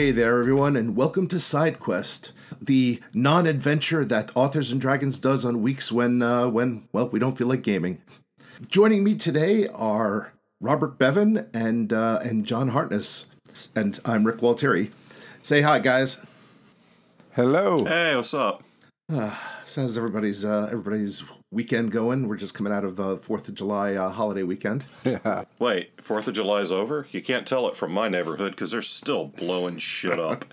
Hey there, everyone, and welcome to SideQuest, the non-adventure that Authors and Dragons does on weeks when, uh, when well, we don't feel like gaming. Joining me today are Robert Bevan and uh, and John Hartness, and I'm Rick Gualtieri. Say hi, guys. Hello. Hey, what's up? So how's everybody's uh, everybody's weekend going? We're just coming out of the Fourth of July uh, holiday weekend. Yeah. Wait, Fourth of July's over? You can't tell it from my neighborhood because they're still blowing shit up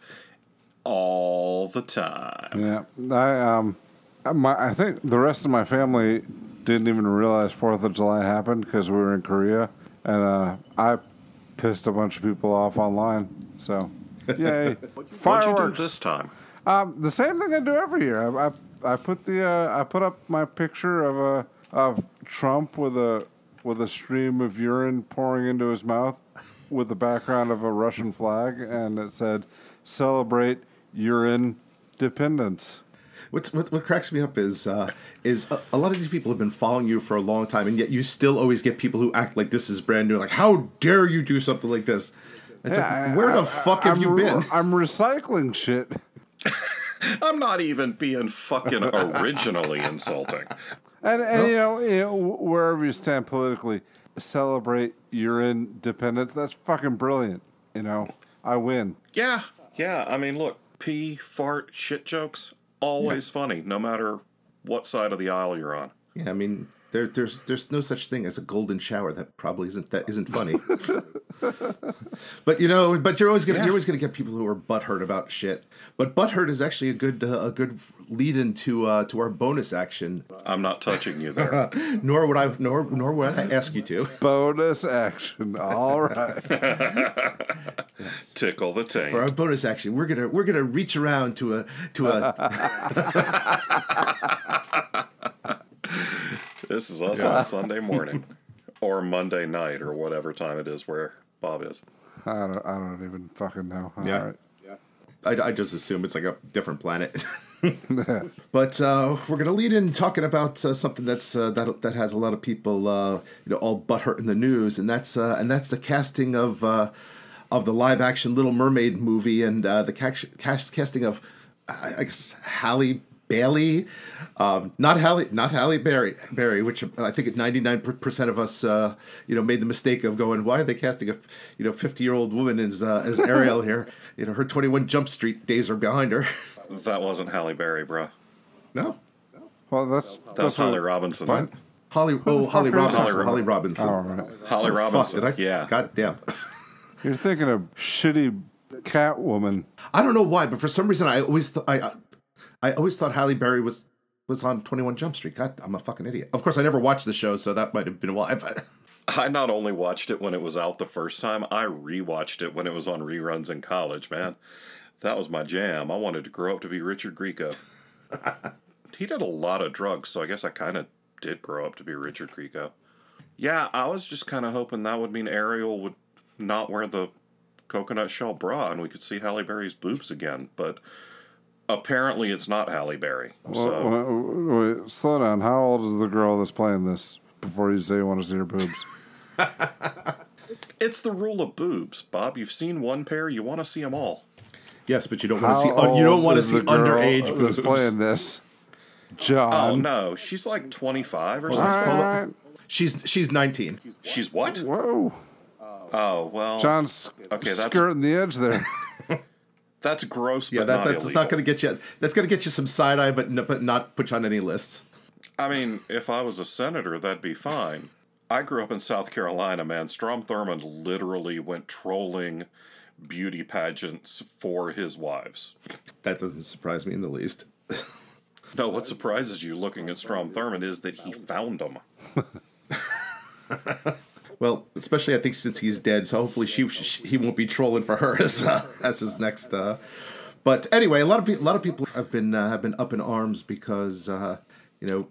all the time. Yeah. I um my I think the rest of my family didn't even realize 4th of July happened because we were in Korea and uh I pissed a bunch of people off online. So, yay. What'd you Fireworks. do this time? Um, the same thing I do every year. I, I, I put the uh, I put up my picture of a of Trump with a with a stream of urine pouring into his mouth, with the background of a Russian flag, and it said, "Celebrate urine dependence." What's, what what cracks me up is uh, is a, a lot of these people have been following you for a long time, and yet you still always get people who act like this is brand new. Like, how dare you do something like this? It's Yeah, like, where I- the I- fuck have I'm you re- been? I'm recycling shit. I'm not even being fucking originally insulting. And, and you, know, you know, wherever you stand politically, celebrate your independence. That's fucking brilliant. You know, I win. Yeah, yeah. I mean, look, pee, fart, shit jokes, always funny, no matter what side of the aisle you're on. Yeah, I mean, there, there's there's no such thing as a golden shower. That probably isn't that isn't funny. but you know, but you're always gonna you're always gonna get people who are butthurt about shit. But butthurt is actually a good uh, a good lead into uh, to our bonus action. I'm not touching you there. Nor would I nor nor would I ask you to. Bonus action. All right. Tickle the taint. For our bonus action, we're gonna we're gonna reach around to a to a This is us on Sunday morning. Or Monday night, or whatever time it is where Bob is. I don't, I don't even fucking know. All Yeah. right. I, I just assume it's like a different planet. but uh, we're gonna lead in talking about uh, something that's uh, that that has a lot of people uh, you know all butthurt in the news, and that's uh, and that's the casting of uh, of the live action Little Mermaid movie and uh, the cast, cast casting of I I guess Halle Bailey, um, not Halle, not Halle Berry, Berry, which I think ninety nine percent of us, uh, you know, made the mistake of going, why are they casting a, you know, fifty year old woman as uh, as Ariel here? You know, her twenty one Jump Street days are behind her. That wasn't Halle Berry, bruh. no, Well, that's That was Holly Robinson. What? Holly, oh, Holly Robinson, Holly Holly Robinson. All right. Holly Oh, fuck, Robinson. did I? Yeah. God damn. You're thinking of shitty Catwoman. I don't know why, but for some reason, I always th- I I always thought Halle Berry was was on Twenty One Jump Street. God, I'm a fucking idiot. Of course, I never watched the show, so that might have been why. But I not only watched it when it was out the first time, I rewatched it when it was on reruns in college, man. That was my jam. I wanted to grow up to be Richard Grieco. he did a lot of drugs, so I guess I kind of did grow up to be Richard Grieco. Yeah, I was just kind of hoping that would mean Ariel would not wear the coconut shell bra and we could see Halle Berry's boobs again, but apparently it's not Halle Berry. So Wait, wait, wait, slow down. How old is the girl that's playing this before you say you want to see her boobs? it's the rule of boobs, Bob. You've seen one pair, you want to see them all. yes, but you don't want to see un- you don't want to see the girl underage that's boobs. playing this? John. Oh John. no, she's like 25 or something. right. She's she's 19. She's what? Whoa. Oh well, John's Okay, that's- skirting the edge there. that's gross, Yeah, but that, not that's illegal. not going to get you. That's going to get you some side eye, but no, but not put you on any lists. I mean, if I was a senator, that'd be fine. I grew up in South Carolina, man. Strom Thurmond literally went trolling beauty pageants for his wives. That doesn't surprise me in the least. No, what surprises you looking at Strom Thurmond is that he found them. Well, especially I think since he's dead, so hopefully she, she he won't be trolling for her as uh, as his next. Uh, but anyway, a lot of people a lot of people have been uh, have been up in arms because uh, you know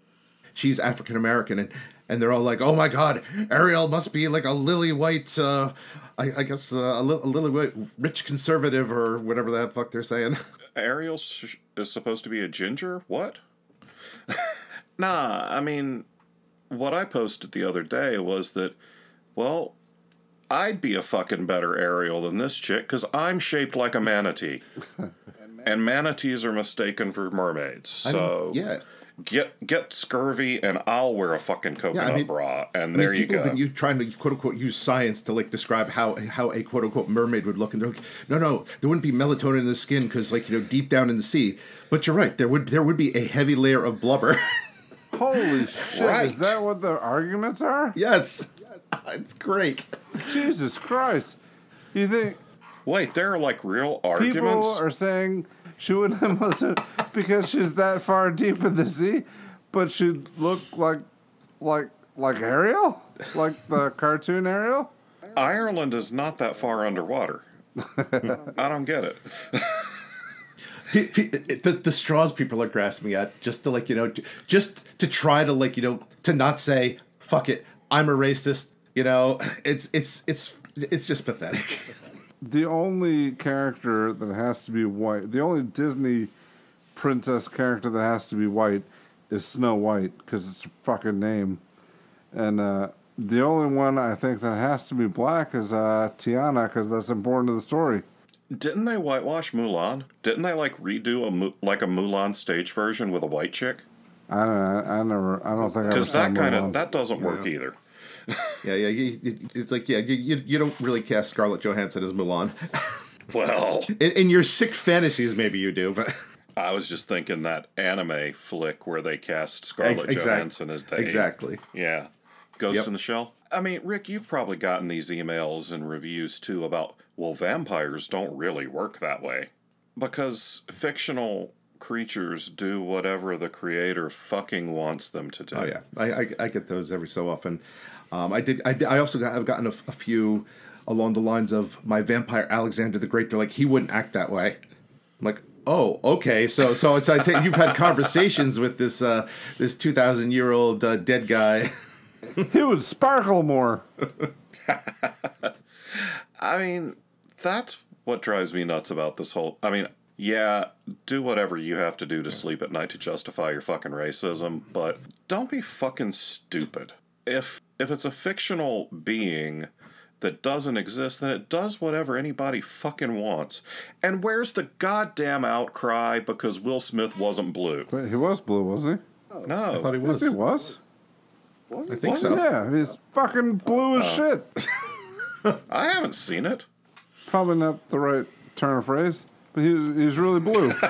she's African American and and they're all like, oh my god, Ariel must be like a lily white, uh, I, I guess uh, a, li- a lily white rich conservative or whatever the fuck they're saying. Ariel sh- is supposed to be a ginger? What? nah, I mean, what I posted the other day was that, well, I'd be a fucking better Ariel than this chick because I'm shaped like a manatee. and manatees are mistaken for mermaids. So yeah. get get scurvy and I'll wear a fucking coconut mean- bra. And I mean, there you people go. have been you trying to quote unquote use science to like describe how how a quote unquote mermaid would look, and they're like, no, no, there wouldn't be melatonin in the skin because like you know deep down in the sea. But you're right, there would there would be a heavy layer of blubber. Holy shit! Right. Is that what the arguments are? yes, it's great. Jesus Christ! You think Wait, there are like real arguments. people are saying she wouldn't have melatonin because she's that far deep in the sea, but she'd look like, like, like Ariel, like the cartoon Ariel? Ireland is not that far underwater. I don't get it. Pe- pe- The, the straws people are grasping at just to like you know just to try to like you know to not say fuck it I'm a racist you know it's it's it's it's just pathetic The only character that has to be white, the only Disney princess character that has to be white is Snow White because it's her fucking name. And uh, the only one I think that has to be black is uh, Tiana because that's important to the story. Didn't they whitewash Mulan? Didn't they like redo a like a Mulan stage version with a white chick? I don't know. I never. I don't think I ever Because that kind Mulan. of that doesn't work either. Yeah yeah you, it's like yeah you, you, don't really cast Scarlett Johansson as Mulan Well, in, in your sick fantasies maybe you do but I was just thinking that anime flick where they cast Scarlett Ex- exact- Johansson as the exactly Yeah. Ghost Yep. in the Shell. I mean, Rick, you've probably gotten these emails and reviews too about, well, vampires don't really work that way. Because fictional creatures do whatever the creator fucking wants them to do. Oh yeah, I, I, I get those every so often. Um, I did. I, did- I also got, I've gotten a few along the lines of my vampire Alexander the Great. They're like he wouldn't act that way. I'm like, oh, okay. So so it's I take you've had conversations with this uh, this two thousand year old uh, dead guy. He would sparkle more. I mean, that's what drives me nuts about this whole. I mean, yeah, do whatever you have to do to sleep at night to justify your fucking racism, but don't be fucking stupid. If if it's a fictional being that doesn't exist, then it does whatever anybody fucking wants. And where's the goddamn outcry because Will Smith wasn't blue? But he was blue, wasn't he? Oh, no, I thought he he? was. Yes, he was. I think so. Yeah, he's fucking blue as uh, shit. I haven't seen it. Probably not the right turn of phrase, but he, he's really blue.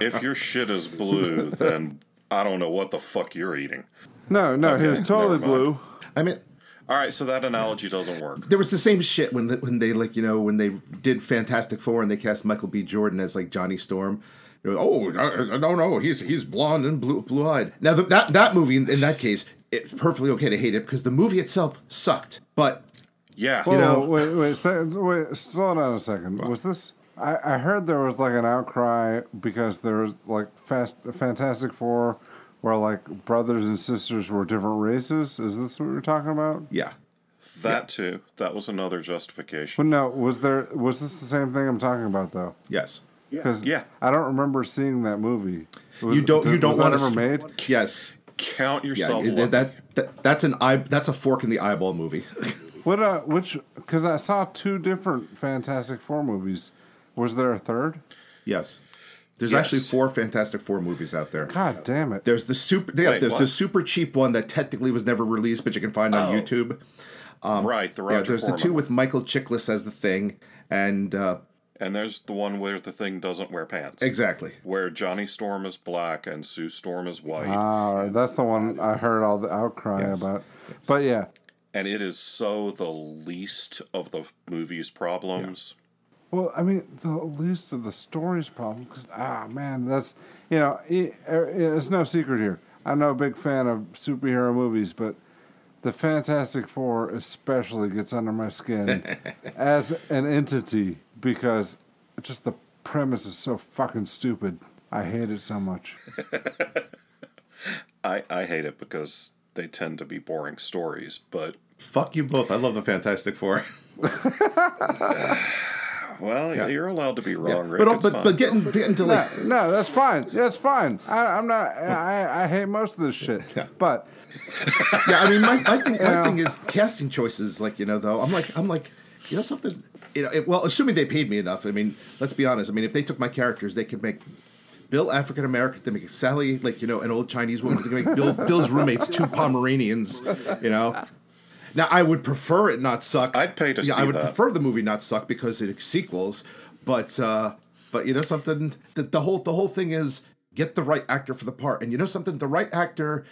If your shit is blue, then I don't know what the fuck you're eating. No, no, he was totally blue. I mean, All right, so that analogy doesn't work. there was the same shit when the, when they like you know when they did Fantastic Four and they cast Michael B. Jordan as like Johnny Storm. You oh no, no, no, he's he's blonde and blue blue eyed. Now the, that that movie in, in that case, it's perfectly okay to hate it because the movie itself sucked. But Yeah. Whoa, know- wait, wait, se- wait, slow down a second. Was this? I, I heard there was like an outcry because there was like Fast Fantastic Four, where like brothers and sisters were different races. Is this what we're talking about? yeah, That too. That was another justification. But justification. no, was there? Was this the same thing I'm talking about though? yes, Because Yeah. I don't remember seeing that movie. Was, You don't- you was don't wanna ever made? yes, Count yourself that, lucky. that, that that's an eye that's a fork in the eyeball movie. What? Uh, which? Because I saw two different Fantastic Four movies. Was there a third? yes, there's Yes. actually four Fantastic Four movies out there. God damn it! There's the super yeah, Wait, there's the super cheap one that technically was never released, but you can find on Oh. YouTube. right, the Roger yeah, there's the two with Michael Chiklis as the thing, and uh, and there's the one where the thing doesn't wear pants. exactly. Where Johnny Storm is black and Sue Storm is white. Ah, that's the one I heard all the outcry Yes. about. But yeah, and it is so the least of the movie's problems. Well, I mean, the least of the story's problem because ah man, that's you know, it, it's no secret here. I'm no big fan of superhero movies, but the Fantastic Four especially gets under my skin as an entity because just the premise is so fucking stupid. I hate it so much. I, I hate it because they tend to be boring stories, but Fuck you both. I love the Fantastic Four. Well, Yeah. you're allowed to be wrong, Rick. but it's but fine. but getting getting to like No, that's fine. That's fine. I, I'm not. I, I hate most of this shit. Yeah. But yeah, I mean, my, my, thing, my thing is casting choices. Like you know, though, I'm like, I'm like, you know, something. You know, it, well, assuming they paid me enough. I mean, let's be honest. I mean, if they took my characters, they could make Bill African American. They make Sally like you know an old Chinese woman. They can make Bill, Bill's roommates two Pomeranians. You know. Now I would prefer it not suck. I'd pay to yeah, see I would that. prefer the movie not suck because it's sequels. But uh, but you know something. The, the whole the whole thing is get the right actor for the part. And you know something. The right actor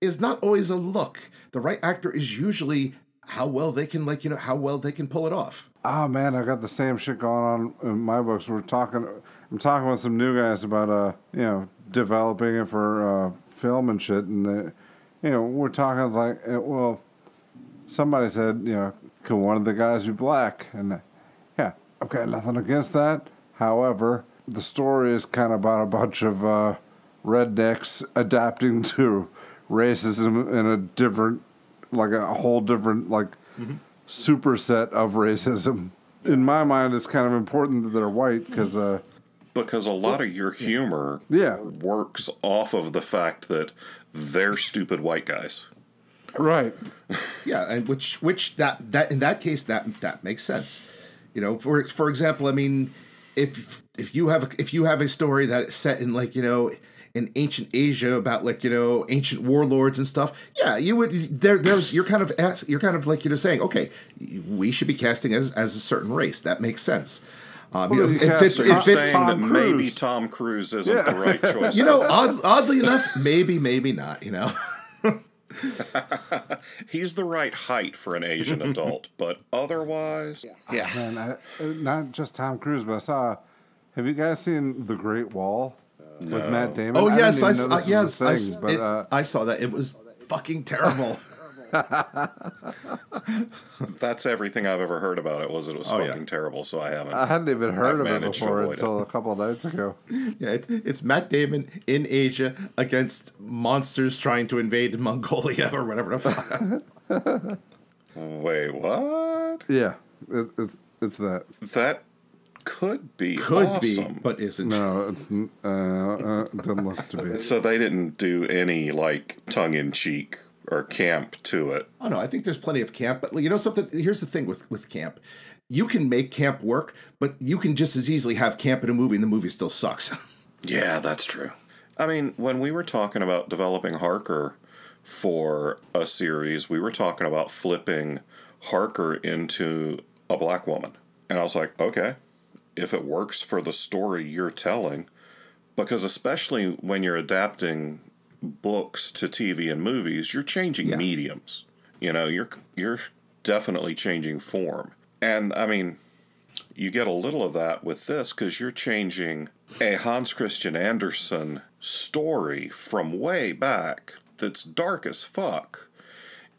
is not always a look. The right actor is usually how well they can like you know how well they can pull it off. oh man, I got the same shit going on in my books. We're talking. I'm talking with some new guys about uh you know developing it for uh, film and shit, and they, you know we're talking like uh, well, somebody said you know could one of the guys be black and yeah I've got nothing against that. However, the story is kind of about a bunch of uh, rednecks adapting to racism in a different, like a whole different like superset of racism. In my mind, it's kind of important that they're white because uh, because a lot of your humor Yeah. works off of the fact that they're stupid white guys. Right. Yeah, and which which that that in that case that that makes sense. You know, for for example, I mean, if if you have a, if you have a story that is set in like you know in ancient Asia about like you know ancient warlords and stuff, yeah, you would there there's you're kind of ask, you're kind of like you know saying okay, we should be casting as as a certain race. That makes sense. Um, Well, you know, then you if cast it's So Tom- if it's saying that Tom maybe Tom Cruise isn't Yeah. the right choice. you know odd, oddly enough, maybe maybe not. You know. He's the right height for an Asian adult, but otherwise, Yeah. Man, I, uh, not just Tom Cruise, but I saw. Have you guys seen The Great Wall with Matt Damon? Oh I yes, didn't I, even saw, know this yes, was a I, thing, s- but it- uh, I saw that. It was fucking terrible. that's everything I've ever heard about it. Was it was Oh, yeah. fucking terrible? So I haven't. I hadn't even heard I've of it before avoid it. until a couple of nights ago. Yeah, it, it's Matt Damon in Asia against monsters trying to invade Mongolia or whatever the fuck. Wait, what? Yeah, it, it's it's that. That could be Could awesome. be, but isn't. No, it's uh, uh, doesn't look to be. So they didn't do any like tongue in cheek or camp to it. Oh no, I think there's plenty of camp. But you know something? Here's the thing with with camp. You can make camp work, but you can just as easily have camp in a movie and the movie still sucks. Yeah, that's true. I mean, when we were talking about developing Harker for a series, we were talking about flipping Harker into a black woman. And I was like, okay, if it works for the story you're telling, because especially when you're adapting books to TV and movies, you're changing Yeah. mediums. You know, you're you're definitely changing form. And I mean, you get a little of that with this because you're changing a Hans Christian Andersen story from way back that's dark as fuck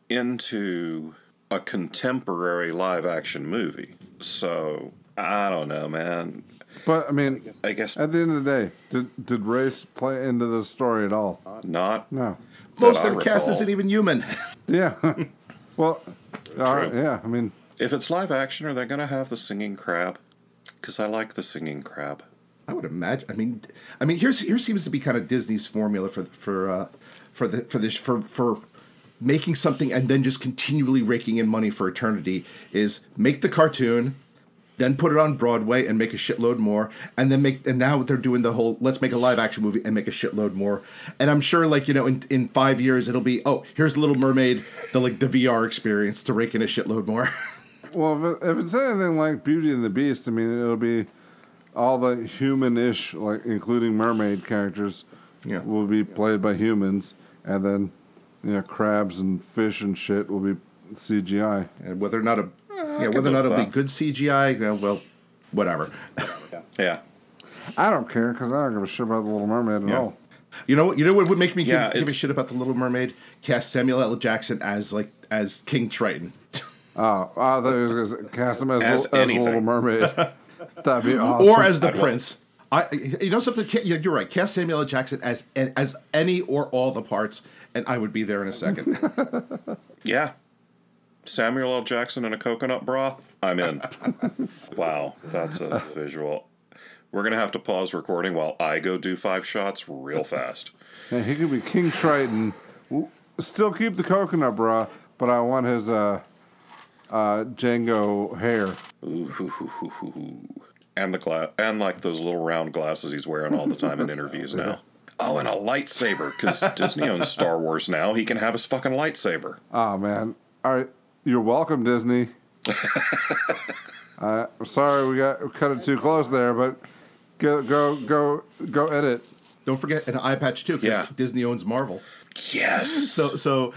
into a contemporary live action movie. So I don't know, man. But I mean, I guess at the end of the day, did did race play into the story at all? not. No. Most of the cast isn't even human. Yeah. well, all right, True. yeah. I mean, If it's live action, are they going to have the singing crab? Because I like the singing crab. I would imagine. I mean, I mean, here's here seems to be kind of Disney's formula for for uh, for the for this for for making something and then just continually raking in money for eternity is make the cartoon, then put it on Broadway and make a shitload more, and then make and now they're doing the whole let's make a live action movie and make a shitload more. And I'm sure like you know in in five years it'll be oh here's Little Mermaid the like the VR experience to rake in a shitload more. well, if, it, if it's anything like Beauty and the Beast, I mean, it'll be all the human-ish, like including mermaid characters, Yeah. will be played by humans, and then you know crabs and fish and shit will be CGI. and whether or not a yeah whether or not it'll be good CGI uh, well whatever. Yeah. I don't care because I don't give a shit about the Little Mermaid at Yeah. all. You know what? You know what would make me Yeah, give, give a shit about the Little Mermaid? Cast Samuel L. Jackson as like as King Triton. Oh, I thought you was gonna cast him as, As Little- as the Little. Mermaid. That'd be awesome. or as the I'd prince. I, you know something? You're right. Cast Samuel L. Jackson as as any or all the parts, and I would be there in a second. Yeah. Samuel L. Jackson in a coconut bra, I'm in. wow, that's a visual. We're gonna have to pause recording while I go do five shots real fast. And he could be King Triton. Still keep the coconut bra, but I want his uh, uh, Django hair. Ooh, And the gla- and like those little round glasses he's wearing all the time in interviews now. Oh, and a lightsaber because Disney owns Star Wars now. He can have his fucking lightsaber. Oh man! All right, you're welcome, Disney. uh, I'm sorry we got we cut it too close there, but go go go go edit. Don't forget an eye patch too, because Yeah. Disney owns Marvel. Yes. So, so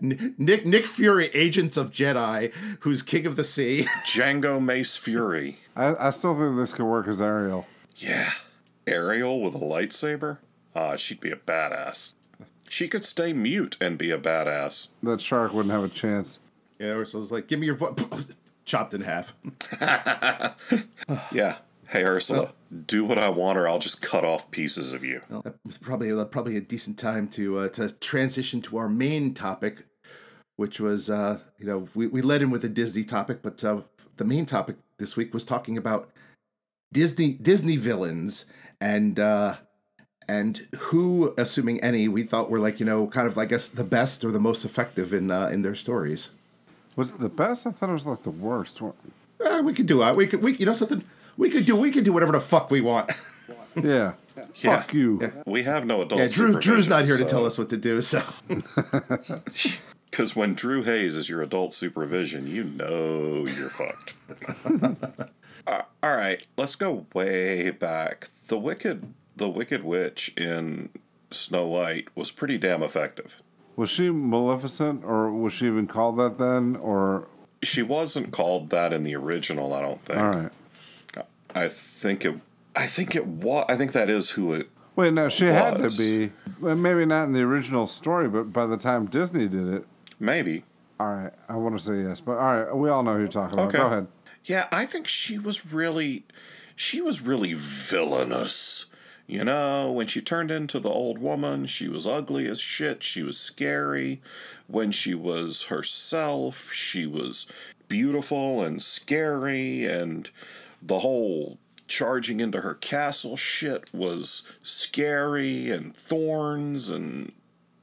Nick Nick Fury, Agents of Jedi, who's King of the Sea. Django Mace Fury. I, I still think this could work as Ariel. Yeah. Ariel with a lightsaber? Ah, she'd be a badass. She could stay mute and be a badass. That shark wouldn't have a chance. Yeah, Ursula's like, "Give me your voice," chopped in half. Yeah. Hey, Ursula, do what I want or I'll just cut off pieces of you. Well, that's probably probably a decent time to uh, to transition to our main topic, which was uh, you know we, we led in with a Disney topic, but uh, the main topic this week was talking about Disney Disney villains and uh, and who, assuming any, we thought were like you know kind of I guess the best or the most effective in uh, in their stories. Was it the best? I thought it was like the worst. one. Uh, we could do it. We could we you know something we could do we could do whatever the fuck we want. Yeah. Yeah. Fuck you. We have no adult Yeah, Drew Drew's not here to tell us what to do, so. Because when Drew Hayes is your adult supervision, you know you're fucked. Uh, all right, let's go way back. The wicked, the Wicked Witch in Snow White was pretty damn effective. Was she Maleficent, or was she even called that then? Or She wasn't called that in the original, I don't think. all right. I think it. I think it was. I think that is who it. Wait, no, she had to be. Well, maybe not in the original story, but by the time Disney did it, Maybe. all right. I want to say yes, but all right. We all know who you're talking about. Okay. Go ahead. Yeah, I think she was really, she was really villainous. You know, when she turned into the old woman, she was ugly as shit. She was scary. When she was herself, she was beautiful and scary. And the whole charging into her castle shit was scary and thorns and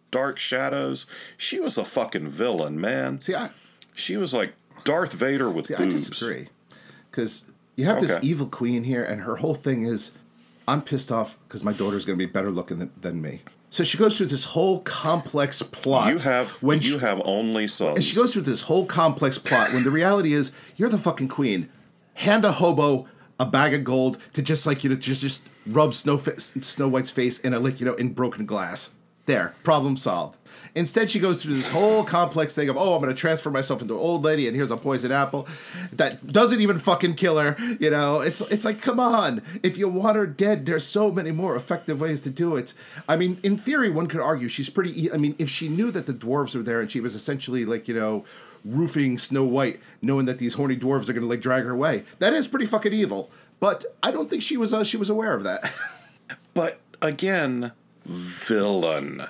dark shadows. She was a fucking villain, man. See, I, She was like Darth Vader with See, I disagree. Because you have this evil queen here, and her whole thing is, I'm pissed off because my daughter's going to be better looking than, than me. So she goes through this whole complex plot. You have when you she, have only sons. and she goes through this whole complex plot when the reality is you're the fucking queen. Hand a hobo a bag of gold to just like you know just just rub Snow Snow White's face in a like you know in broken glass. There, problem solved. Instead, she goes through this whole complex thing of, oh, I'm going to transfer myself into an old lady, and here's a poison apple that doesn't even fucking kill her. You know, it's it's like, come on. If you want her dead, there's so many more effective ways to do it. I mean, in theory, one could argue she's pretty. I mean, if she knew that the dwarves were there, and she was essentially like, you know, roofing Snow White, knowing that these horny dwarves are going to like drag her away, that is pretty fucking evil. But I don't think she was uh, she was aware of that. but again, villain.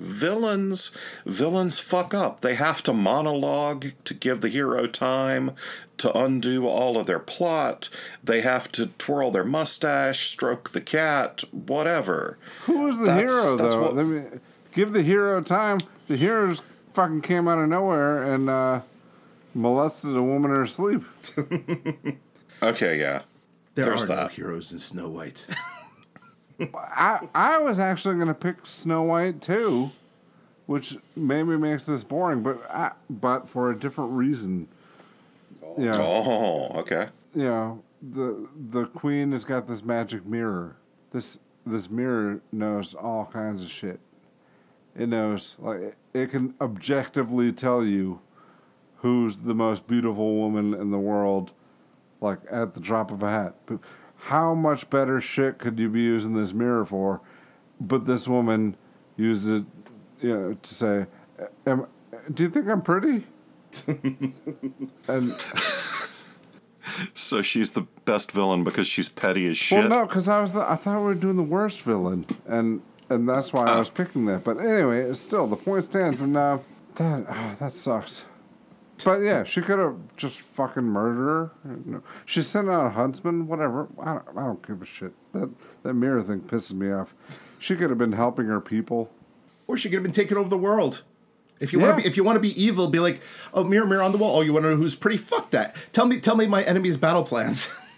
Villains villains fuck up. They have to monologue to give the hero time to undo all of their plot. They have to twirl their mustache, stroke the cat, whatever. Who is the That's- hero that's though? what- Let me give the hero time. The heroes fucking came out of nowhere and uh, molested a woman in her sleep. Okay, yeah. there There's are no that. heroes in Snow White. I I was actually gonna pick Snow White too, which maybe makes this boring, but I, but for a different reason. Oh. Yeah, Oh, okay. you know the the queen has got this magic mirror. This this mirror knows all kinds of shit. It knows like it can objectively tell you who's the most beautiful woman in the world, like at the drop of a hat. How much better shit could you be using this mirror for? But this woman uses it, you know, to say, Am, "Do you think I'm pretty?" and So she's the best villain because she's petty as shit. Well, no, because I was I thought we were doing the worst villain, and and that's why I was picking that. But anyway, it's still the point stands, and uh, that oh, that sucks. But yeah, she could have just fucking murdered her. She sent out a huntsman, whatever. I don't, I don't give a shit. That that mirror thing pisses me off. She could have been helping her people. Or she could have been taking over the world. If you want to be, if you want to be evil, be like, oh, mirror, mirror on the wall. Oh, you want to know who's pretty? Fuck that. Tell me, tell me my enemy's battle plans.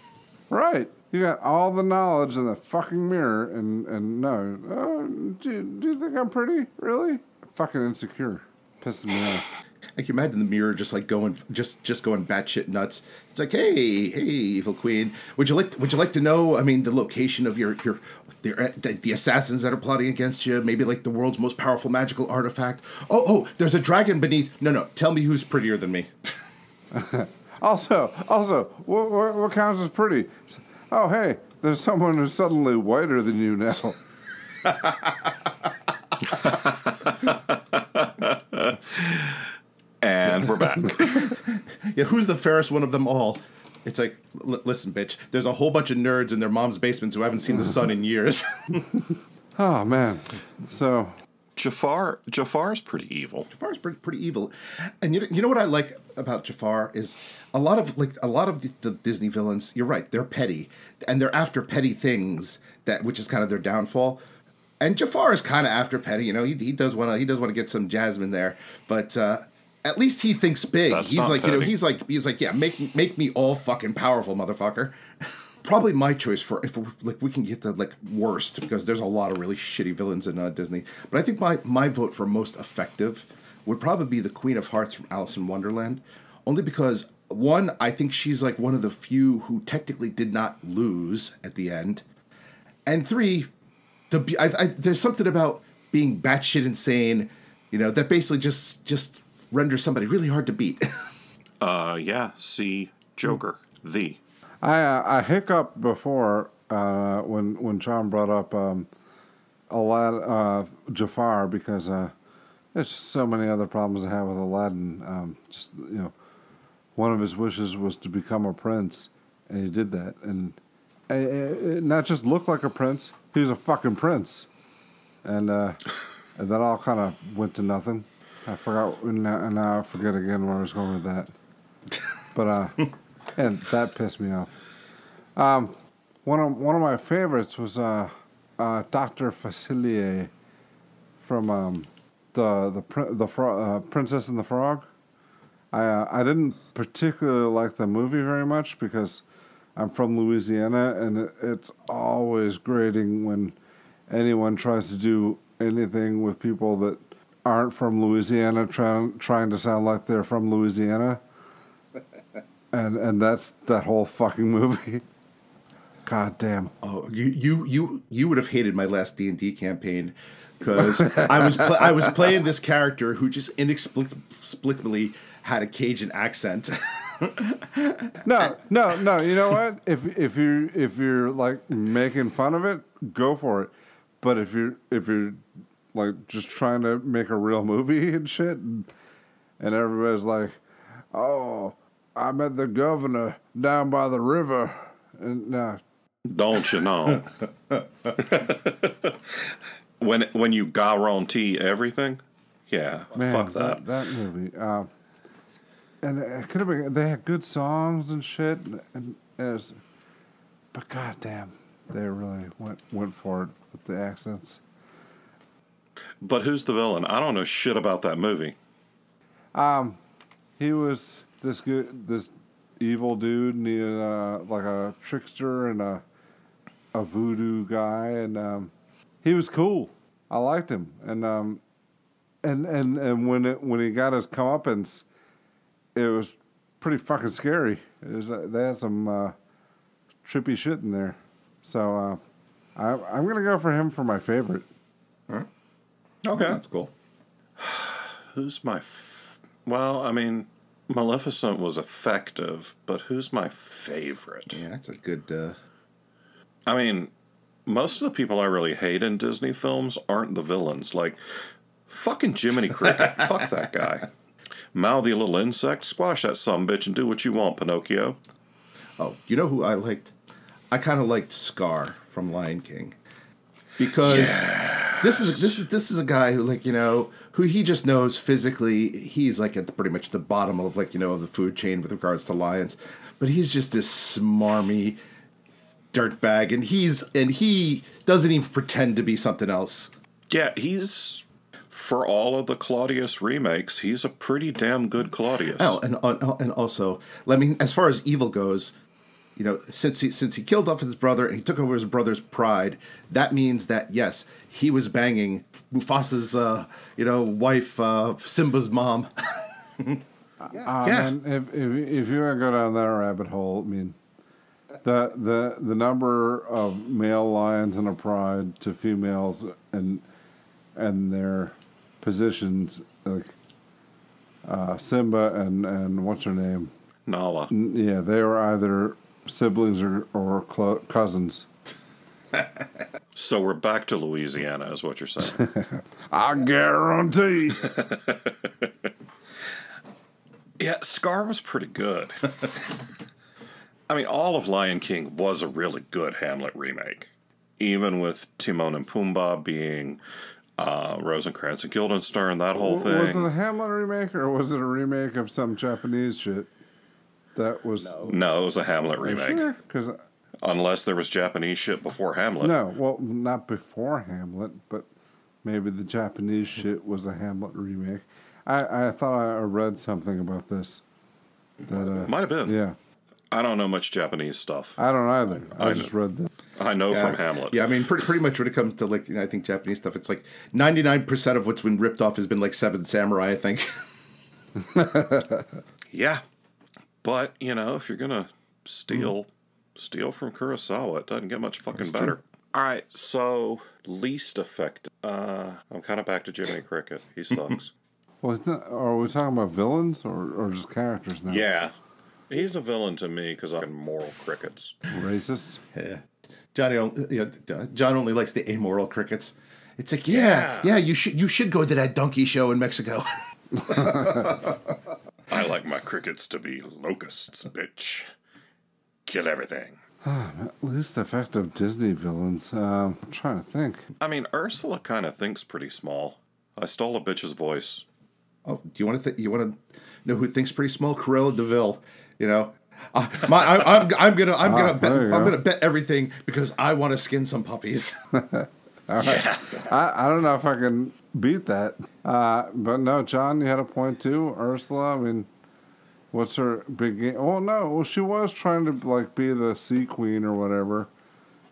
Right. You got all the knowledge in the fucking mirror, and and no. Oh, do, do you think I'm pretty? Really? Fucking insecure. Pisses me off. I can imagine the mirror just like going, just just going batshit nuts. It's like, hey, hey, evil queen, would you like would you like to know? I mean, the location of your your the, the, assassins that are plotting against you. Maybe like the world's most powerful magical artifact. Oh, oh, there's a dragon beneath. No, no, tell me who's prettier than me. Also, also, what, what, what counts as pretty? Oh, hey, there's someone who's suddenly whiter than you now. And we're back. Yeah, who's the fairest one of them all? It's like, l- listen, bitch. There's a whole bunch of nerds in their mom's basements who haven't seen the sun in years. Oh man. So Jafar Jafar's pretty evil. Jafar's pretty, pretty evil, and you know, you know what I like about Jafar is a lot of like a lot of the, the Disney villains. You're right, they're petty, and they're after petty things that which is kind of their downfall. And Jafar is kind of after petty. You know, he, he does want to he does want to get some Jasmine there, but uh, at least he thinks big. That's he's like you know he's like he's like yeah make make me all fucking powerful, motherfucker. Probably my choice for if like we can get to like worst because there's a lot of really shitty villains in uh, Disney. But I think my my vote for most effective would probably be the Queen of Hearts from Alice in Wonderland, only because one I think she's like one of the few who technically did not lose at the end, and three, the I, I, there's something about being batshit insane, you know, that basically just just renders somebody really hard to beat. Uh, yeah. See Joker, the I uh, I hiccup before uh, when when John brought up um, Alad uh, Jafar because uh, there's just so many other problems I have with Aladdin. Um, just you know, one of his wishes was to become a prince, and he did that, and uh, uh, not just look like a prince, he was a fucking prince, and uh, and that all kind of went to nothing. I forgot, now, now I forget again where I was going with that. But uh, and that pissed me off. Um, one of one of my favorites was uh, uh, Doctor Facilier from um, the the the Fro- uh, Princess and the Frog. I uh, I didn't particularly like the movie very much because I'm from Louisiana and it, it's always grating when anyone tries to do anything with people that aren't from Louisiana trying trying to sound like they're from Louisiana. And and that's that whole fucking movie. God damn. Oh, you you you you would have hated my last D and D campaign because I was pl- I was playing this character who just inexplicably had a Cajun accent. No, no, no. You know what? If if you if you're like making fun of it, go for it. But if you're if you're like just trying to make a real movie and shit, and, and everybody's like, "Oh, I met the governor down by the river," and nah, Don't you know? when when you guarantee everything, yeah, man, fuck that. that movie. Uh, and it could have been. They had good songs and shit, and, and was, but goddamn, they really went went for it with the accents. But who's the villain? I don't know shit about that movie. Um, he was this good, this evil dude, and he was uh, like a trickster and a a voodoo guy, and um, he was cool. I liked him, and um, and and and when it when he got his comeuppance, it was pretty fucking scary. It was uh, they had some uh, trippy shit in there, so uh, I, I'm gonna go for him for my favorite. Okay. That's cool. Who's my? F- well, I mean, Maleficent was effective, but who's my favorite? Yeah, that's a good. Uh, I mean, most of the people I really hate in Disney films aren't the villains. Like, fucking Jiminy Cricket. Fuck that guy. Mouthy little insect. Squash that some bitch and do what you want, Pinocchio. oh, you know who I liked? I kind of liked Scar from Lion King because this is this is this is a guy who like you know who he just knows physically he's like at the, pretty much the bottom of like you know the food chain with regards to lions, but he's just this smarmy dirtbag, and he's and he doesn't even pretend to be something else. Yeah, he's for all of the Claudius remakes, he's a pretty damn good Claudius. Oh, and uh, and also, I mean, as far as evil goes, you know, since he since he killed off his brother and he took over his brother's pride, that means that yes, he was banging Mufasa's, uh, you know, wife, uh, Simba's mom. Uh, Yeah. man, if, if if you want to go down that rabbit hole, I mean, the the the number of male lions in a pride to females and and their positions, like uh, Simba and and what's her name? Nala. Yeah, they were either siblings or or clo- cousins. So we're back to Louisiana, is what you're saying. I guarantee. yeah, Scar was pretty good. I mean, all of Lion King was a really good Hamlet remake. Even with Timon and Pumbaa being uh, Rosencrantz and Guildenstern, that whole thing. Was it a Hamlet remake or was it a remake of some Japanese shit? That was no, it was a Hamlet remake. because Unless there was Japanese shit before Hamlet. no, well, not before Hamlet, but maybe the Japanese shit was a Hamlet remake. I, I thought I read something about this. That uh, Might have been. yeah, I don't know much Japanese stuff. I don't either. I, I just know. read this. I know Yeah. from Hamlet. Yeah, I mean, pretty, pretty much when it comes to like, you know, I think Japanese stuff, it's like 99% of what's been ripped off has been like Seven Samurai, I think. Yeah. But, you know, if you're going to steal, steal from Kurosawa, it doesn't get much fucking better. All right, so least effective. Uh, I'm kind of back to Jiminy Cricket. He sucks. Well, it's not, are we talking about villains or, or just characters now? yeah. He's a villain to me because I'm moral crickets. Racist. yeah. Johnny, don't- you know, John only likes the amoral crickets. It's like, yeah, yeah, Yeah. you should you should go to that donkey show in Mexico. I like my crickets to be locusts, bitch. Kill everything. At least effective Disney villains. Um, I'm trying to think. I mean, Ursula kind of thinks pretty small. I stole a bitch's voice. oh, do you want to th- you want to know who thinks pretty small? Cruella de Vil. You know, uh, my I, I'm I'm gonna I'm gonna bet, there you I'm gonna bet everything because I want to skin some puppies. I, I don't know if I can beat that. Uh, but no, John, you had a point too. Ursula, I mean, what's her big game? Oh no, well she was trying to like be the sea queen or whatever,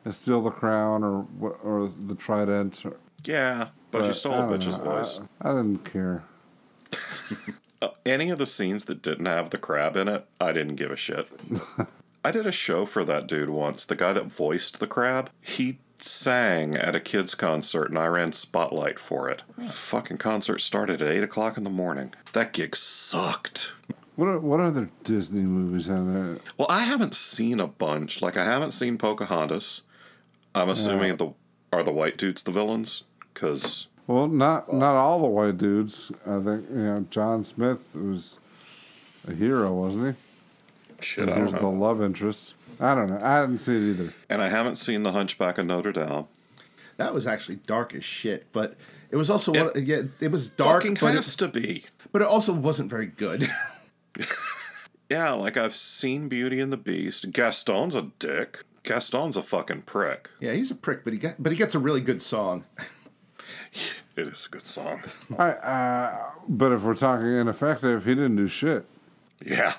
and steal the crown or what- or the trident. Or, Yeah, but, she stole a bitch's know. voice. I, I didn't care. Uh, any of the scenes that didn't have the crab in it, I didn't give a shit. I did a show for that dude once. The guy that voiced the crab, he sang at a kids' concert, and I ran spotlight for it. Fucking concert started at eight o'clock in the morning. That gig sucked. What are, what other Disney movies have there? Well, I haven't seen a bunch. Like I haven't seen Pocahontas. I'm assuming the are the white dudes the villains because Well, not not all the white dudes. I think you know John Smith was a hero, wasn't he? shit And I here's don't the love interest. I don't know. I haven't seen it either. And I haven't seen the Hunchback of Notre Dame. that was actually dark as shit, but it was also It one. Yeah, it was dark, Fucking but has it, to be. but it also wasn't very good. Yeah, like I've seen Beauty and the Beast. Gaston's a dick. Gaston's a fucking prick. yeah, he's a prick, but he got but he gets a really good song. It is a good song. All right, uh, but if we're talking ineffective, he didn't do shit. Yeah.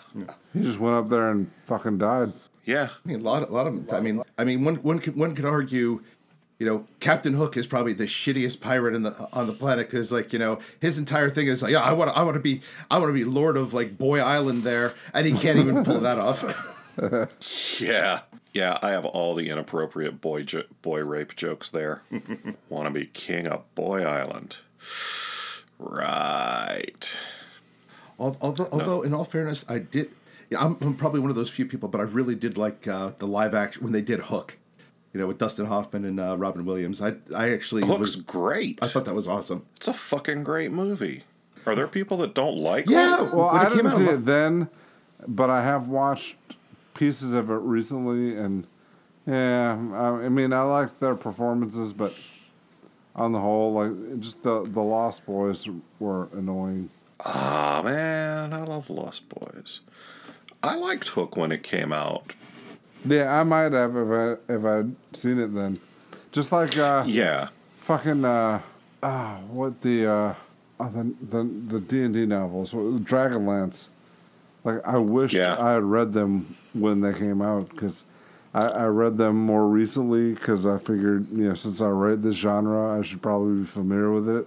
He just went up there and fucking died. Yeah. I mean, a lot, a lot of them. I mean, I mean, one, one could, one could argue, you know, Captain Hook is probably the shittiest pirate in the on the planet because, like, you know, his entire thing is like, yeah, I want, to, I want to be, I want to be lord of like Boy Island there, and he can't even pull that off. Yeah. Yeah, I have all the inappropriate boy jo- boy rape jokes there. Want to be king of Boy Island. Right. Al- although, although, in all fairness, I did. Yeah, I'm, I'm probably one of those few people, but I really did like uh, the live action when they did Hook. You know, with Dustin Hoffman and uh, Robin Williams. I, I actually Hook's was. great. I thought that was awesome. It's a fucking great movie. Are there people that don't like Yeah. Hook? Well, when I didn't see I'm it then, but I have watched pieces of it recently, and yeah, I, I mean, I like their performances, but on the whole, like just the the Lost Boys were annoying. Ah man, I love Lost Boys. I liked Hook when it came out. Yeah, I might have if I if I'd seen it then. Just like uh, Yeah. fucking uh, ah, what the uh, oh, the the the D and D novels, Dragonlance. Like I wish Yeah. I had read them when they came out because I, I read them more recently because I figured you know since I write this genre I should probably be familiar with it.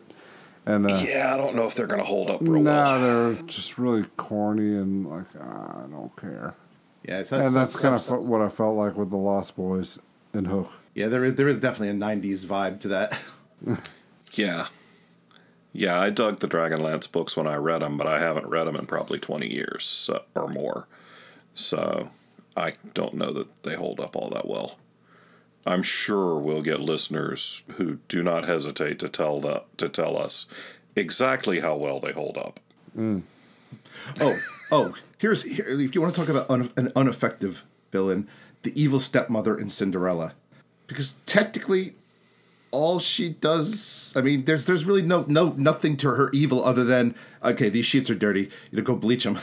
And uh, Yeah, I don't know if they're gonna hold up real no, well. they're just really corny and like ah, I don't care. Yeah, so, And so- that's kind of what I felt like with the Lost Boys and Hook. yeah. There is there is definitely a '90s vibe to that. Yeah. Yeah, I dug the Dragonlance books when I read them, but I haven't read them in probably 20 years or more. So I don't know that they hold up all that well. I'm sure we'll get listeners who do not hesitate to tell the, to tell us exactly how well they hold up. Mm. Oh, oh, here's here, if you want to talk about un, an ineffective villain, the evil stepmother in Cinderella, because technically, all she does, I mean, there's there's really no no nothing to her evil other than okay, these sheets are dirty, you know, go bleach them.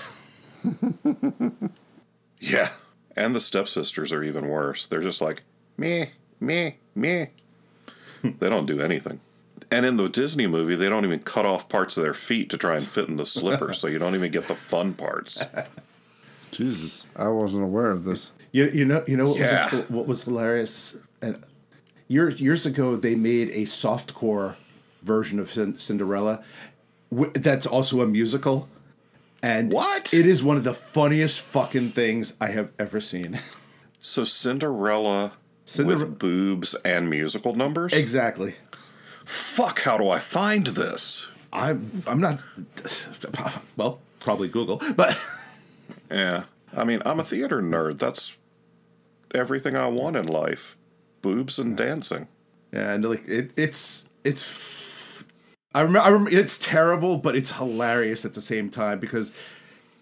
Yeah. And the stepsisters are even worse. They're just like, me, me, me. they don't do anything. And in the Disney movie, they don't even cut off parts of their feet to try and fit in the slippers, so you don't even get the fun parts. Jesus, I wasn't aware of this. You, you know you know what Yeah. was what was hilarious and years years ago they made a softcore version of Cin- Cinderella wh- that's also a musical and What? it is one of the funniest fucking things I have ever seen. So Cinderella With boobs and musical numbers? exactly. Fuck, how do I find this? I'm I'm not well probably Google but Yeah. I mean, I'm a theater nerd. That's everything I want in life boobs and dancing. Yeah, and like it, it's it's. I remember, I remember. It's terrible, but it's hilarious at the same time because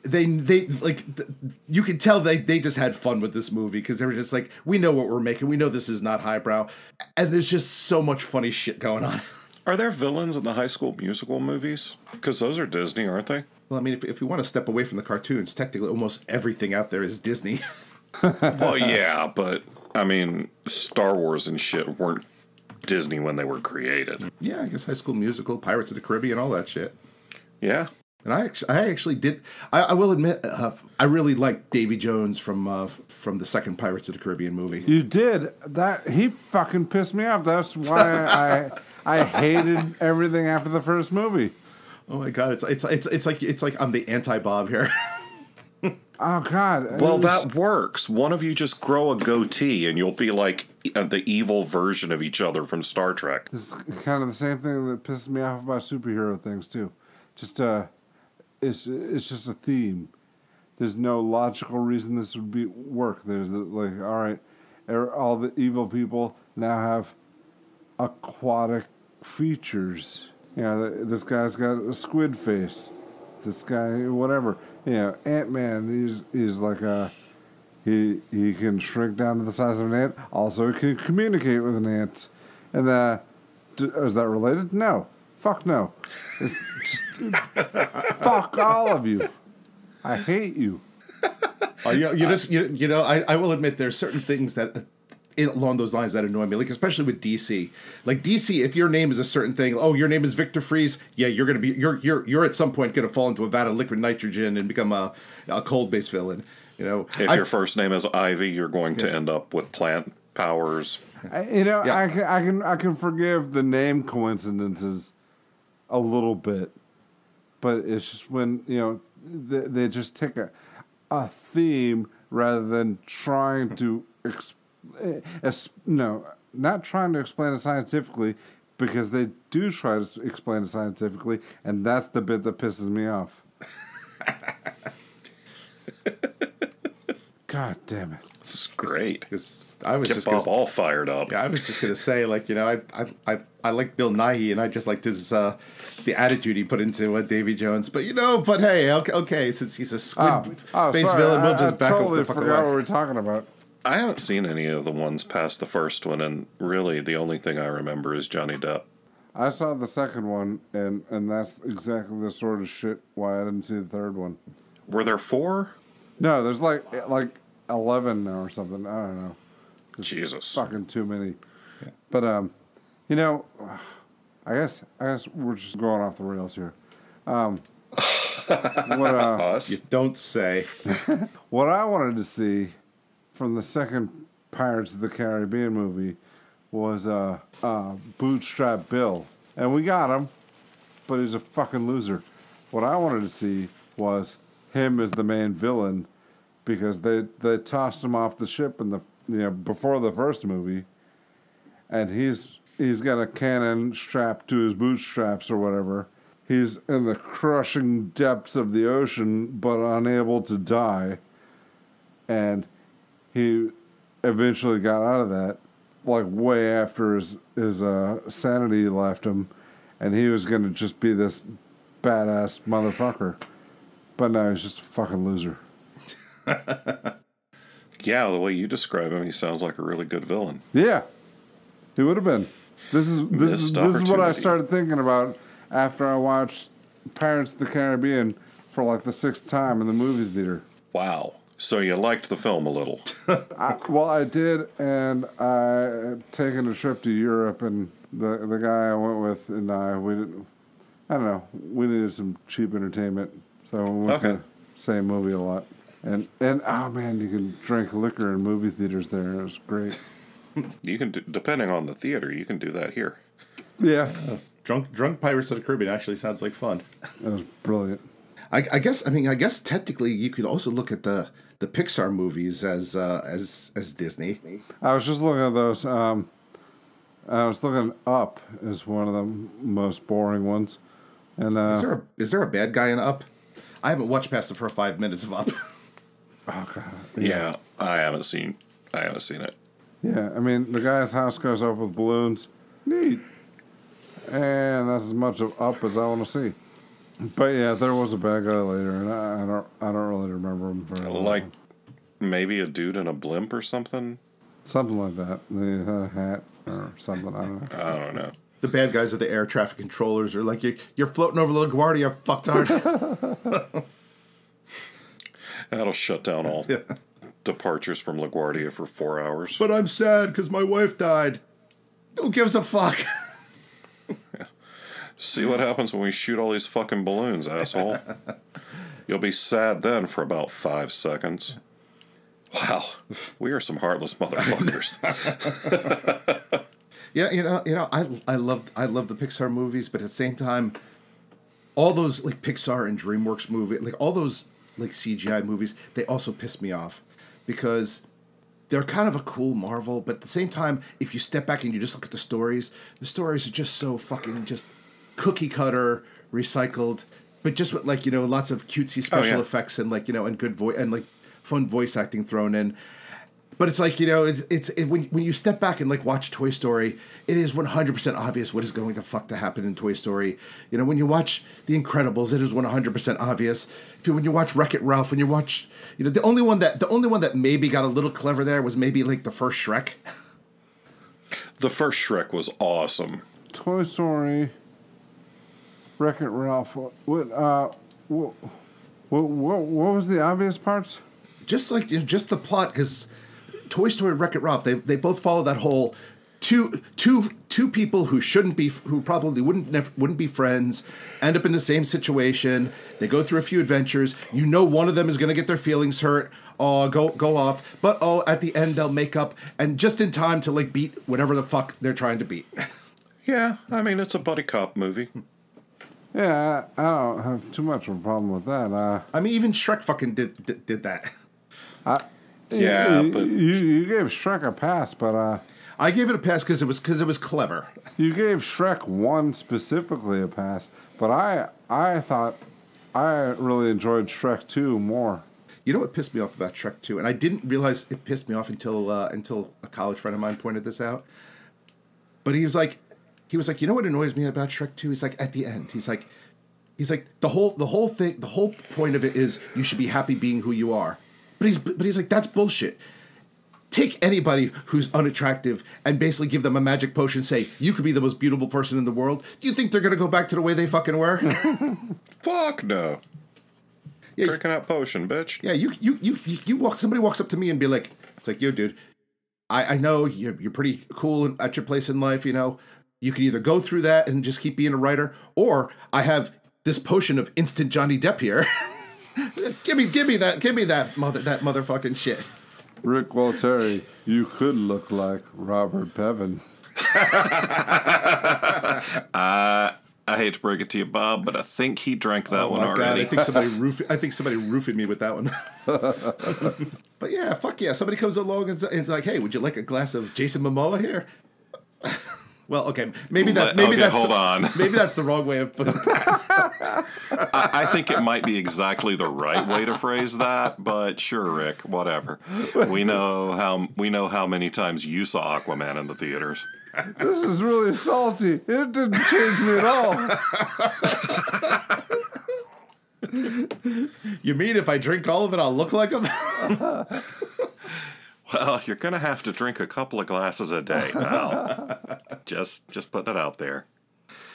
they they like th- you can tell they they just had fun with this movie because they were just like, we know what we're making, we know this is not highbrow, and there's just so much funny shit going on. Are there villains in the high school musical movies? Because those are Disney, aren't they? Well, I mean, if if we want to step away from the cartoons, technically almost everything out there is Disney. well, yeah, but I mean, Star Wars and shit weren't Disney when they were created. yeah, I guess High School Musical, Pirates of the Caribbean, all that shit. Yeah. And I actually, I actually did. I, I will admit, uh, I really liked Davy Jones from uh, from the second Pirates of the Caribbean movie. You did that. He fucking pissed me off. That's why I I hated everything after the first movie. Oh my god, it's it's it's it's like it's like I'm the anti Bob here. Oh God. Well, was- that works. One of you just grow a goatee and you'll be like uh, the evil version of each other from Star Trek. It's kind of the same thing that pisses me off about superhero things too. Just uh, it's it's just a theme. There's no logical reason this would be work. There's like, all right, er- all the evil people now have aquatic features. You know, this guy's got a squid face. This guy, whatever. You know, Ant Man. He's he's like a he he can shrink down to the size of an ant. Also, he can communicate with an ant. And uh, is that related? No. Fuck no. It's just fuck all of you. I hate you. Oh, you, you just you, you know I, I will admit there's certain things that uh, in, along those lines that annoy me like especially with DC like DC if your name is a certain thing oh your name is Victor Fries yeah you're gonna be you're you're you're at some point gonna fall into a vat of liquid nitrogen and become a, a cold based villain you know If I- your first name is Ivy, you're going to end up with plant powers. I, you know, Yeah. I can I can I can forgive the name coincidences a little bit, but it's just when you know they, they just take a a theme rather than trying to ex, eh, es, no not trying to explain it scientifically because they do try to explain it scientifically and that's the bit that pisses me off. God damn it. This great. great. 'cause I was Get just Bob gonna, all fired up. yeah I was just gonna say like you know I I I, I like Bill Nighy and I just liked his uh the attitude he put into uh, Davy Jones but you know but hey okay, okay since he's a squid Oh, oh based sorry. villain we'll I, just I back totally up the fuck forgot away. what we were talking about. I haven't seen any of the ones past the first one, and really the only thing I remember is Johnny Depp. I saw the second one, and and that's exactly the sort of shit why I didn't see the third one. Were there four? No, there's like like eleven now or something. I don't know. Jesus. Fucking too many. But um, you know, I guess I guess we're just going off the rails here. Um, what uh, Us? You don't say. what I wanted to see from the second Pirates of the Caribbean movie was uh, uh, Bootstrap Bill, and we got him, but he's a fucking loser. What I wanted to see was him as the main villain, because they they tossed him off the ship in the you know before the first movie, and he's he's got a cannon strapped to his bootstraps or whatever. He's in the crushing depths of the ocean, but unable to die. And he eventually got out of that, like way after his his uh, sanity left him, and he was gonna just be this badass motherfucker. But now he's just a fucking loser. Yeah, the way you describe him, he sounds like a really good villain. Yeah, he would have been. This is this is this is what I started thinking about after I watched Pirates of the Caribbean for like the sixth time in the movie theater. Wow. So you liked the film a little. I, well, I did, and I taken a trip to Europe, and the the guy I went with and I we didn't. I don't know. We needed some cheap entertainment, so we went Okay. to the same movie a lot. And and oh man, you can drink liquor in movie theaters there. It was great. You can, do, depending on the theater, you can do that here. Yeah, Drunk, drunk Pirates of the Caribbean actually sounds like fun. That was brilliant. I, I guess. I mean, I guess technically you could also look at the the Pixar movies as uh, as as Disney. I was just looking at those. Um, I was looking Up is one of the most boring ones, and uh, Is there a is there a bad guy in Up? I haven't watched past the first five minutes of Up. oh god, Yeah. I haven't seen. I haven't seen it. yeah. I mean, the guy's house goes up with balloons. Neat, and that's as much of Up as I want to see. But yeah, there was a bad guy later, and I, I don't, I don't really remember him very well. Like maybe a dude in a blimp or something. something like that. They had a hat or something. I don't know. I don't know. the bad guys are the air traffic controllers. Are like you you're floating over LaGuardia, fucktard. That'll shut down all departures from LaGuardia for four hours. but I'm sad because my wife died. Who gives a fuck? See what happens when we shoot all these fucking balloons, asshole. You'll be sad then for about five seconds. Wow, we are some heartless motherfuckers. Yeah, you know, you know, I I love I love the Pixar movies, but at the same time, all those like Pixar and DreamWorks movie, like all those like CGI movies, they also piss me off because they're kind of a cool Marvel, but at the same time, if you step back and you just look at the stories, the stories are just so fucking just cookie cutter, recycled, but just with like you know lots of cutesy oh, special yeah. effects and like you know and good voice and like fun voice acting thrown in. But it's like you know, it's it's it, when when you step back and like watch Toy Story, it is one hundred percent obvious what is going to fuck to happen in Toy Story. You know, when you watch The Incredibles, it is one hundred percent obvious. If you- When you watch Wreck It Ralph, when you watch, you know, the only one that the only one that maybe got a little clever there was maybe like the first Shrek. the first Shrek was awesome. Toy Story, Wreck It Ralph. What, uh, what, what, what, what was the obvious parts? just like you know, just the plot because Toy Story and Wreck It Ralph they they both follow that whole two two two people who shouldn't be who probably wouldn't nev- wouldn't be friends end up in the same situation. They go through a few adventures. You know one of them is going to get their feelings hurt. Oh go go off. But oh at the end they'll make up and just in time to like beat whatever the fuck they're trying to beat. Yeah, I mean it's a buddy cop movie. Yeah, I, I don't have too much of a problem with that. Uh, I mean even Shrek fucking did did, did that Yeah, you, but- you, you gave Shrek a pass, but uh, I gave it a pass because it was because it was clever you gave Shrek one specifically a pass. But I, I thought I really enjoyed Shrek two more. You know what pissed me off about Shrek 2? And I didn't realize it pissed me off until uh, until a college friend of mine pointed this out. But he was like he was like, "You know what annoys me about Shrek 2? He's like at the end. He's like he's like the whole the whole thing the whole point of it is you should be happy being who you are." But he's but he's like that's bullshit. take anybody who's unattractive and basically give them a magic potion. Say you could be the most beautiful person in the world. Do you think they're gonna go back to the way they fucking were? Fuck no. Yeah. Drinking that potion, bitch. yeah, you you you you you walk. Somebody walks up to me and be like, "It's like yo, dude. I I know you're you're pretty cool at your place in life. You know, you can either go through that and just keep being a writer, or I have this potion of instant Johnny Depp here." give me, give me that, give me that mother, that motherfucking shit. Rick Gualtieri, you could look like Robert Bevan. Uh, I hate to break it to you, Bob, but I think he drank that oh one Oh my God, already. I think somebody roof. I think somebody roofed me with that one. but yeah, fuck yeah. Somebody comes along and is- and is like, "Hey, would you like a glass of Jason Momoa here?" Well, okay, maybe that. Maybe okay, that's hold the, on. Maybe that's the wrong way of putting it. I, I think it might be exactly the right way to phrase that, but sure, Rick, whatever. We know how we know how many times you saw Aquaman in the theaters. This is really salty. It didn't change me at all. You mean if I drink all of it, I'll look like him? Well, you're gonna have to drink a couple of glasses a day, pal. just just putting it out there.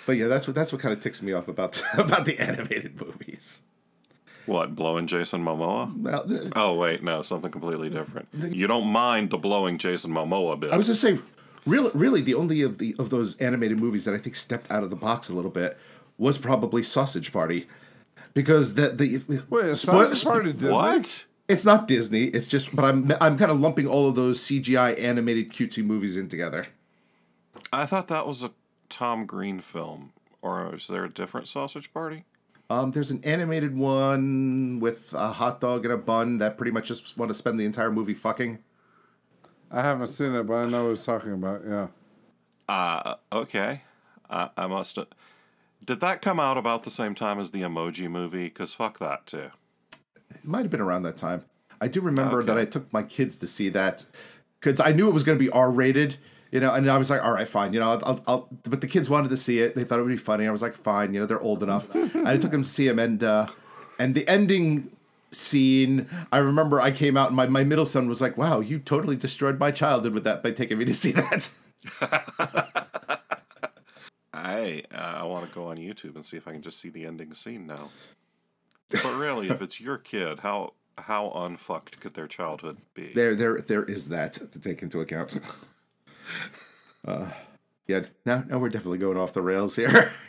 but yeah, that's what that's what kind of ticks me off about about the animated movies. What, blowing Jason Momoa? Well, th- Oh wait, no, something completely different. You don't mind the blowing Jason Momoa bit. I was just saying, really, really, the only of the of those animated movies that I think stepped out of the box a little bit was probably Sausage Party, because that the Wait, a Spoil- sausage party Disney? what? It's not Disney. It's just, but I'm I'm kind of lumping all of those CGI animated cutesy movies in together. I thought that was a Tom Green film. Or is there a different sausage party? Um, there's an animated one with a hot dog and a bun that pretty much just want to spend the entire movie fucking. I haven't seen it, but I know what he's talking about. Yeah. Uh, okay. I, I must. Did that come out about the same time as the Emoji movie? Because fuck that too. It might have been around that time. I do remember Okay. that I took my kids to see that because I knew it was going to be R rated, you know, and I was like, all right, fine, you know, I'll, I'll, I'll, but the kids wanted to see it. They thought it would be funny. I was like, fine, you know, they're old enough. and I took them to see him, and uh, and the ending scene, I remember I came out and my, my middle son was like, wow, you totally destroyed my childhood with that by taking me to see that. I uh, I want to go on YouTube and see if I can just see the ending scene now. But really, if it's your kid, how how unfucked could their childhood be? there, there, there is that to take into account. uh, yeah, now, now we're definitely going off the rails here.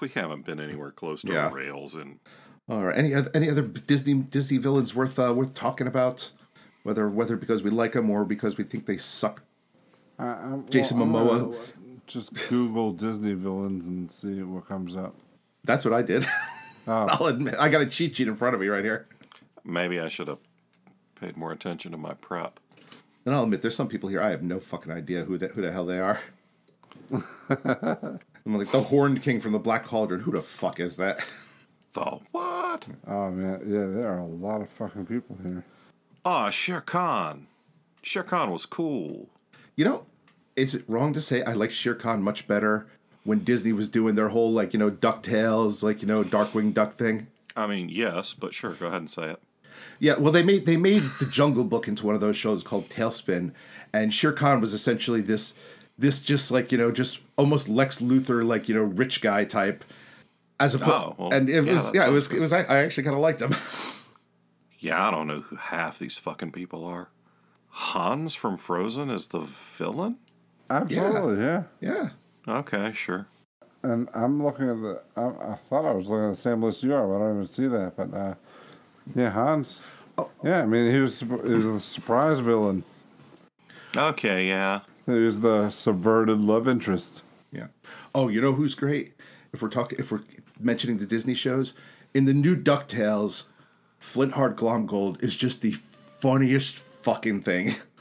We haven't been anywhere close to Yeah. rails and All right. Any other any other Disney Disney villains worth uh, worth talking about? Whether whether because we like them or because we think they suck. I, I'm, Jason I'm Momoa. gonna Just Google Disney villains and see what comes up. That's what I did. Oh. I'll admit I got a cheat sheet in front of me right here. maybe I should have paid more attention to my prep. And I'll admit there's some people here I have no fucking idea who the, who the hell they are. I'm like the Horned King from the Black Cauldron. Who the fuck is that? The what? Oh man, yeah, there are a lot of fucking people here. Ah, Shere Khan. Shere Khan was cool. You know, is it wrong to say I like Shere Khan much better when Disney was doing their whole like you know Ducktales, like you know Darkwing Duck thing? I mean, yes, but sure, go ahead and say it. Yeah, well, they made they made the Jungle Book into one of those shows called TaleSpin, and Shere Khan was essentially this this just like you know just almost Lex Luthor like you know rich guy type, as a Oh, well, and it yeah, was yeah it sounds was good. it was I, I actually kind of liked him. Yeah, I don't know who half these fucking people are. Hans from Frozen is the villain? Absolutely, yeah. yeah, Okay, sure. And I'm looking at the. I, I thought I was looking at the same list you are, but I don't even see that. But uh, yeah, Hans. Oh. Yeah, I mean he was he was a surprise villain. Okay, yeah. He was the subverted love interest. yeah. Oh, you know who's great? If we're talking if we're mentioning the Disney shows in the new Ducktales, Flintheart Glomgold is just the funniest fucking thing.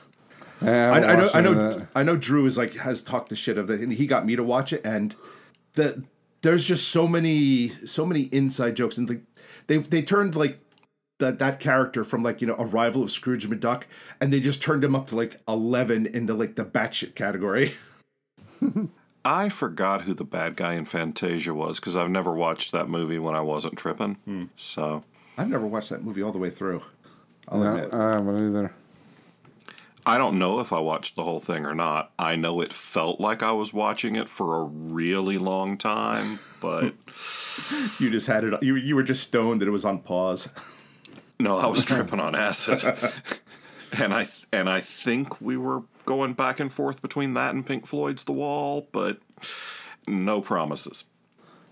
Yeah, I, I know, I know, that. I know. Drew is like has talked the shit of it, and he got me to watch it, and the there's just so many, so many inside jokes, and like they they turned like that that character from like you know Arrival of Scrooge McDuck, and they just turned him up to like eleven into like the batshit category. I forgot who the bad guy in Fantasia was because I've never watched that movie when I wasn't tripping. Hmm. So, I've never watched that movie all the way through. I'll No, admit. I haven't either. I don't know if I watched the whole thing or not. I know it felt like I was watching it for a really long time, but You just had it. You you were just stoned that it was on pause. no, I was tripping on acid. and I and I think we were going back and forth between that and Pink Floyd's The Wall, but no promises.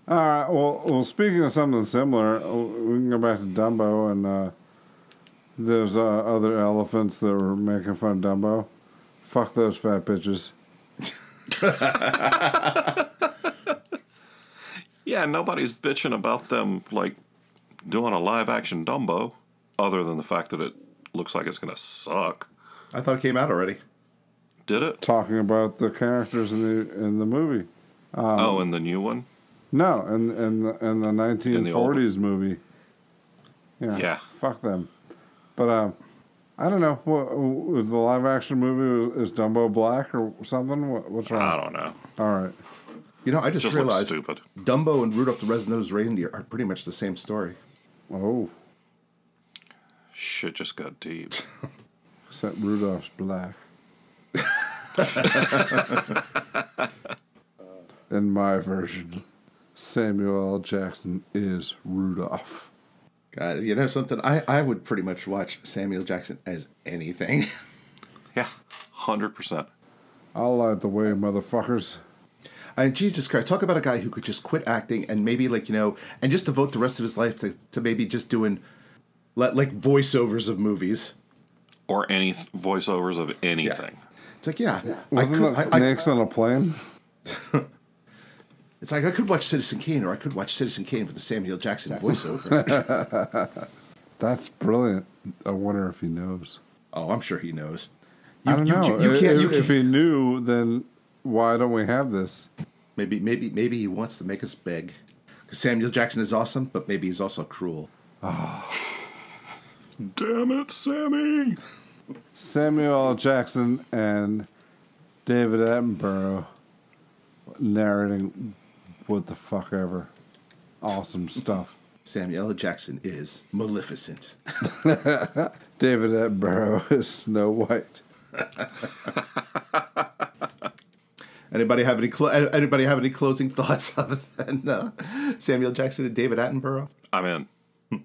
All right. Well, well. Speaking of something similar, uh, we can go back to Dumbo, and uh, there's uh, other elephants that were making fun of Dumbo. Fuck those fat bitches. Yeah, nobody's bitching about them like doing a live action Dumbo, other than the fact that it looks like it's gonna suck. I thought it came out already. Did it? Talking about the characters in the in the movie. oh, in the new one? No, in in the in the nineteen the movie. Yeah. Yeah. Fuck them. But um, I don't know. What was the live action movie? Is Dumbo black or something? What, what's I don't know. All right. You know, I just, Just realized stupid. Dumbo and Rudolph the Red-Nosed Reindeer are pretty much the same story. Oh, Shit just got deep. except Rudolph's black. In my version, Samuel L. Jackson is Rudolph. God, you know something? I, I would pretty much watch Samuel Jackson as anything. yeah, hundred percent. I'll light the way, motherfuckers. I mean, Jesus Christ, talk about a guy who could just quit acting and maybe like you know, and just devote the rest of his life to, to maybe just doing like, like voiceovers of movies. Or any th- voiceovers of anything. It's like yeah, I Wasn't could, that I- I- snakes on a plane? it's like I could watch Citizen Kane or I could watch Citizen Kane with the Samuel Jackson voiceover. That's brilliant. I wonder if he knows. oh, I'm sure he knows. I don't you, know. You, you can't. if, You if he knew, then why don't we have this? maybe maybe maybe he wants to make us beg. 'Cause Samuel Jackson is awesome, but maybe he's also cruel. Oh. Damn it, Sammy! Samuel Jackson and David Attenborough narrating what the fuck ever. Awesome stuff. Samuel L. Jackson is Maleficent. David Attenborough is Snow White. Anybody have any clo- anybody have any closing thoughts other than uh, Samuel Jackson and David Attenborough? I'm in.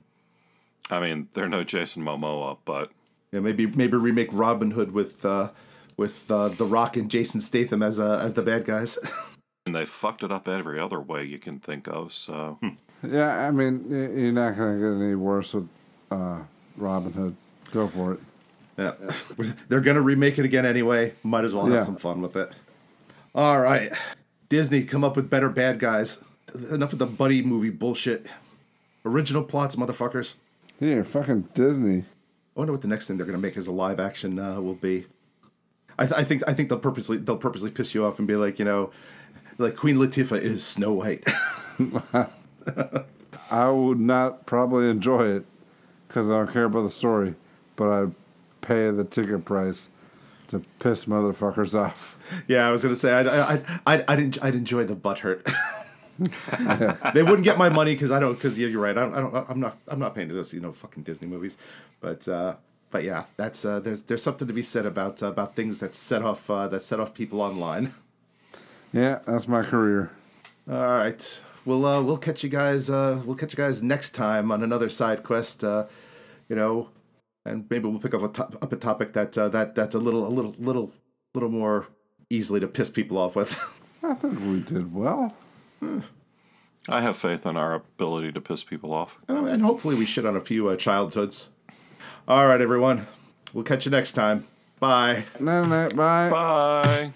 I mean, they're no Jason Momoa, but Yeah, maybe maybe remake Robin Hood with uh, with uh, The Rock and Jason Statham as uh, as the bad guys. And they fucked it up every other way you can think of. So Yeah, I mean, you're not going to get any worse with uh, Robin Hood. Go for it. yeah, they're gonna remake it again anyway. Might as well have Yeah. some fun with it. All right, Disney, come up with better bad guys. Enough of the buddy movie bullshit. Original plots, motherfuckers. Here, fucking Disney. I wonder what the next thing they're going to make as a live action uh, will be. I, th- I think I think they'll purposely they'll purposely piss you off and be like you know, like Queen Latifah is Snow White. I would not probably enjoy it because I don't care about the story, but I'd pay the ticket price to piss motherfuckers off. yeah, I was gonna say I'd I'd I'd, I'd, en- I'd enjoy the butt hurt. they wouldn't get my money because I don't because yeah you're right I don't, I don't I'm not I'm not paying to go see no fucking Disney movies, but uh, but yeah that's uh, there's there's something to be said about uh, about things that set off uh, that set off people online. Yeah, that's my career. All right. We'll uh, we'll catch you guys. Uh, we'll catch you guys next time on another side quest. Uh, you know, and maybe we'll pick up a top, up a topic that uh, that that's a little a little little little more easily to piss people off with. I think we did well. I have faith in our ability to piss people off. and, and hopefully we shit on a few uh, childhoods. All right, everyone. We'll catch you next time. Bye. Night, night, bye. Bye.